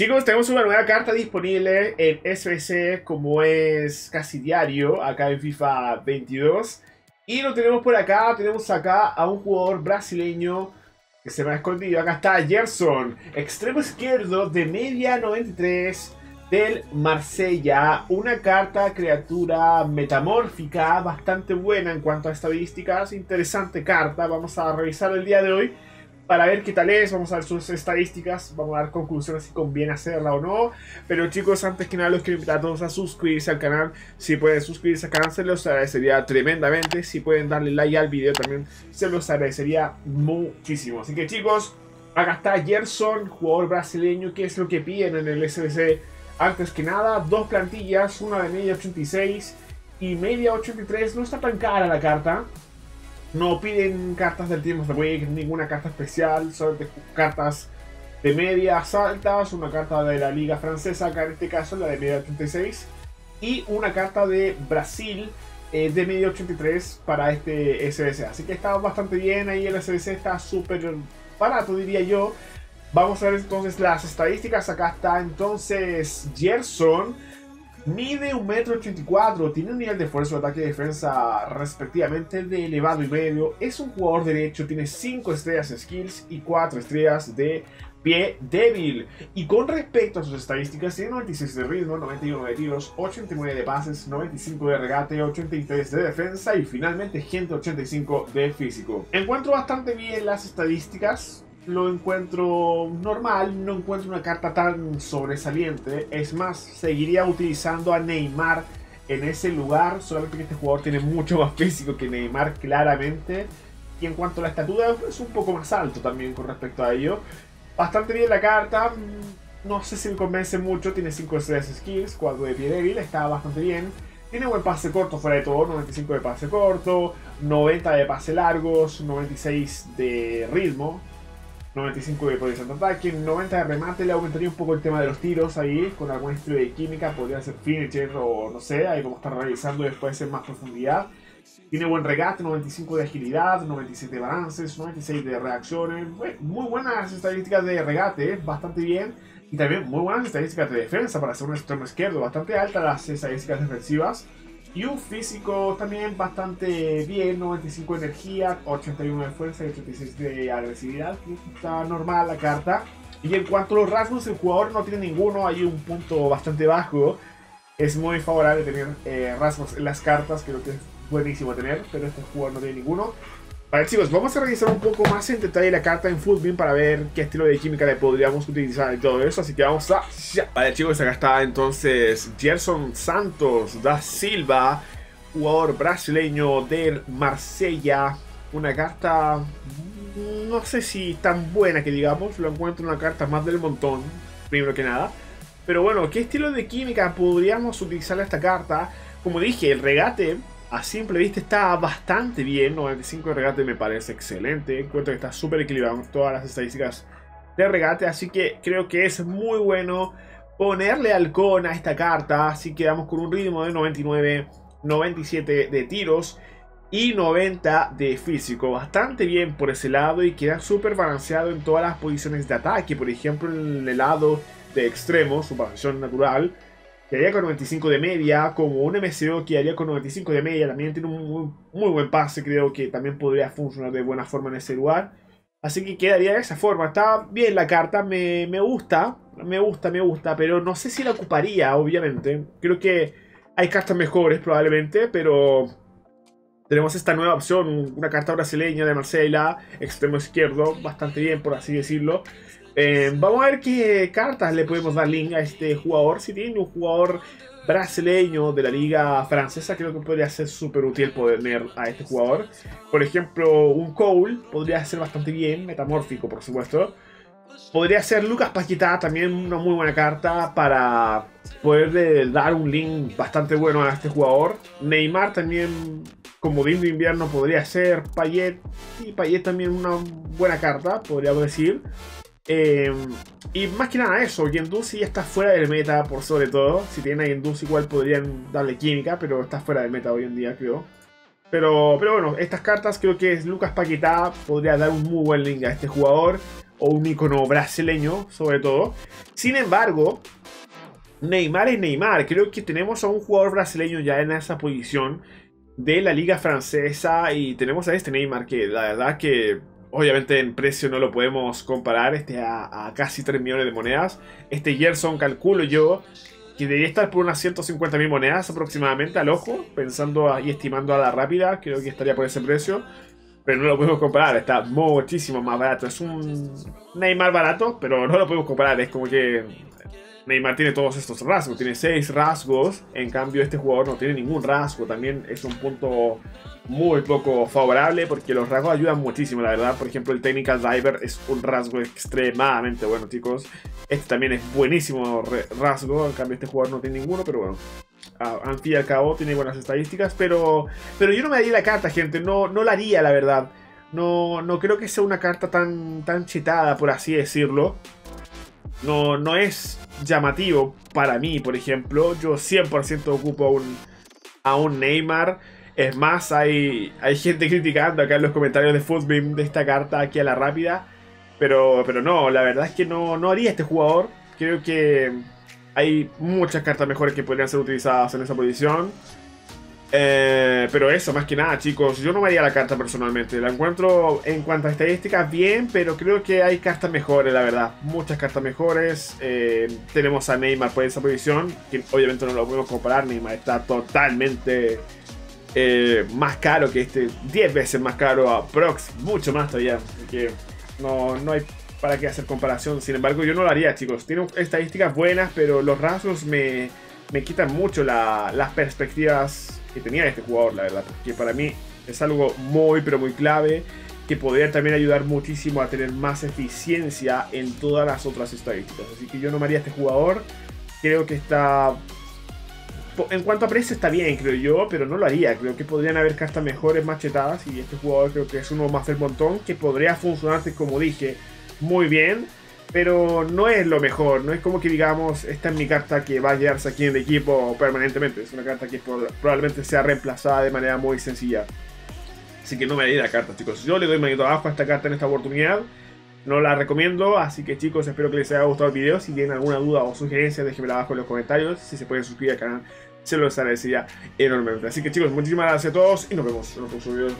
Chicos, tenemos una nueva carta disponible en SBC como es casi diario acá en FIFA 22. Y lo tenemos por acá, tenemos acá a un jugador brasileño que se me ha escondido. Acá está Gerson, extremo izquierdo de media 93 del Marsella. Una carta criatura metamórfica bastante buena en cuanto a estadísticas. Interesante carta, vamos a revisar el día de hoy para ver qué tal es, vamos a ver sus estadísticas, vamos a dar conclusiones si conviene hacerla o no. Pero chicos, antes que nada los quiero invitar a todos a suscribirse al canal. Si pueden suscribirse al canal se los agradecería tremendamente. Si pueden darle like al video también se los agradecería muchísimo. Así que chicos, acá está Gerson, jugador brasileño, que es lo que piden en el SBC. Antes que nada, dos plantillas, una de media 86 y media 83. No está tan cara la carta. No piden cartas del of the Week, ninguna carta especial, solamente cartas de medias altas, una carta de la Liga Francesa, acá en este caso la de media 86, y una carta de Brasil eh, de media 83 para este SBC. Así que está bastante bien ahí, el SBC está súper barato, diría yo. Vamos a ver entonces las estadísticas. Acá está entonces Gerson Mide 1,84m, tiene un nivel de fuerza, ataque y defensa respectivamente de elevado y medio. Es un jugador derecho, tiene 5 estrellas de skills y 4 estrellas de pie débil. Y con respecto a sus estadísticas, tiene 96 de ritmo, 91 de tiros, 89 de pases, 95 de regate, 83 de defensa y finalmente 185 de físico. Encuentro bastante bien las estadísticas lo encuentro normal, no encuentro una carta tan sobresaliente. Es más, seguiría utilizando a Neymar en ese lugar, solamente que este jugador tiene mucho más físico que Neymar claramente. Y en cuanto a la estatura, es un poco más alto también con respecto a ello. Bastante bien la carta, no sé si me convence mucho, tiene 5 estrellas skills, 4 de pie débil, está bastante bien. Tiene buen pase corto fuera de todo, 95 de pase corto, 90 de pase largos, 96 de ritmo, 95 de potencia de ataque, 90 de remate, le aumentaría un poco el tema de los tiros ahí, con algún estilo de química, podría ser finisher o no sé, ahí a estar revisando después en más profundidad. Tiene buen regate, 95 de agilidad, 97 de balances, 96 de reacciones, muy buenas estadísticas de regate, bastante bien. Y también muy buenas estadísticas de defensa para ser un extremo izquierdo, bastante altas las estadísticas defensivas. Y un físico también bastante bien, 95 de energía, 81 de fuerza y 86 de agresividad. Está normal la carta. Y en cuanto a los rasgos, el jugador no tiene ninguno, hay un punto bastante bajo. Es muy favorable tener eh, rasgos en las cartas, creo que es buenísimo tener, pero este jugador no tiene ninguno. Vale chicos, vamos a revisar un poco más en detalle la carta en Footbin para ver qué estilo de química le podríamos utilizar y todo eso, así que vamos a... Vale chicos, acá está entonces Gerson Santos da Silva, jugador brasileño del Marsella, una carta no sé si tan buena que digamos, lo encuentro una carta más del montón, primero que nada. Pero bueno, ¿qué estilo de química podríamos utilizar esta carta? Como dije, el regate a simple vista está bastante bien. 95 de regate me parece excelente. Encuentro que está súper equilibrado con todas las estadísticas de regate. Así que creo que es muy bueno ponerle halcón a esta carta. Así que vamos con un ritmo de 99, 97 de tiros y 90 de físico. Bastante bien por ese lado y queda súper balanceado en todas las posiciones de ataque. Por ejemplo, en el lado de extremo, su posición natural haría con 95 de media, como un MCO que haría con 95 de media, también tiene un muy, buen pase, creo que también podría funcionar de buena forma en ese lugar. Así que quedaría de esa forma. Está bien la carta, me, gusta, me gusta, me gusta, pero no sé si la ocuparía, obviamente. Creo que hay cartas mejores probablemente, pero tenemos esta nueva opción, una carta brasileña de Marcela, extremo izquierdo, bastante bien por así decirlo. Eh, vamos a ver qué cartas le podemos dar link a este jugador. Si tiene un jugador brasileño de la liga francesa, creo que podría ser súper útil poder tener a este jugador. Por ejemplo, un Cole podría ser bastante bien, metamórfico por supuesto. Podría ser Lucas Paquita, también una muy buena carta para poder dar un link bastante bueno a este jugador. Neymar también, como de invierno, podría ser. Payet, y Payet también una buena carta, podríamos decir. Eh, y más que nada eso, Yendus ya está fuera del meta por sobre todo. Si tienen a Yendus igual podrían darle química, pero está fuera del meta hoy en día creo. Pero, pero bueno, estas cartas creo que es Lucas Paquetá podría dar un muy buen link a este jugador. o un icono brasileño, sobre todo. Sin embargo, Neymar es Neymar. Creo que tenemos a un jugador brasileño ya en esa posición de la liga francesa y tenemos a este Neymar que la verdad que obviamente en precio no lo podemos comparar, este a, casi 3 millones de monedas. Este Gerson calculo yo que debería estar por unas 150 mil monedas aproximadamente al ojo, pensando y estimando a la rápida, creo que estaría por ese precio. Pero no lo podemos comparar, está muchísimo más barato. Es un Neymar barato, pero no lo podemos comparar. Es como que Neymar tiene todos estos rasgos, tiene seis rasgos, en cambio este jugador no tiene ningún rasgo, también es un punto muy poco favorable porque los rasgos ayudan muchísimo, la verdad. Por ejemplo, el Technical Diver es un rasgo extremadamente bueno, chicos. Este también es buenísimo rasgo, en cambio este jugador no tiene ninguno, pero bueno. Al fin tiene buenas estadísticas, pero, pero yo no me daría la carta, gente, no, no la haría, la verdad. No, no creo que sea una carta tan, tan chetada, por así decirlo. No, no es llamativo para mí, por ejemplo. Yo 100% ocupo a un, a un Neymar. Es más, hay, hay gente criticando acá en los comentarios de Footbeam de esta carta aquí a la rápida. Pero, pero no, la verdad es que no, no haría este jugador. Creo que hay muchas cartas mejores que podrían ser utilizadas en esa posición. Eh, pero eso, más que nada, chicos, yo no me haría la carta personalmente. La encuentro en cuanto a estadísticas bien, pero creo que hay cartas mejores, la verdad. Muchas cartas mejores. Eh, tenemos a Neymar por esa posición, que obviamente no lo podemos comparar. Neymar está totalmente eh, más caro que este, 10 veces más caro a Prox, mucho más todavía. Que no, no hay para qué hacer comparación. Sin embargo, yo no lo haría, chicos. Tiene estadísticas buenas, pero los rasgos me, me quitan mucho las perspectivas que tenía este jugador, la verdad. Que para mí es algo muy, pero muy clave. Que podría también ayudar muchísimo a tener más eficiencia en todas las otras estadísticas. Así que yo no me haría este jugador. Creo que está. En cuanto a precio está bien, creo yo, pero no lo haría. Creo que podrían haber cartas mejores, machetadas. Y este jugador creo que es uno más del montón. Que podría funcionarte, como dije, muy bien pero no es lo mejor, no es como que digamos, esta es mi carta que va a quedarse aquí en el equipo permanentemente, es una carta que probablemente sea reemplazada de manera muy sencilla. Así que no me la carta, chicos. Yo le doy manito abajo a esta carta en esta oportunidad. No la recomiendo, así que chicos, espero que les haya gustado el video. Si tienen alguna duda o sugerencia, déjenmela abajo en los comentarios. Si se pueden suscribir al canal, se los agradecería enormemente. Así que chicos, muchísimas gracias a todos y nos vemos en el próximo video.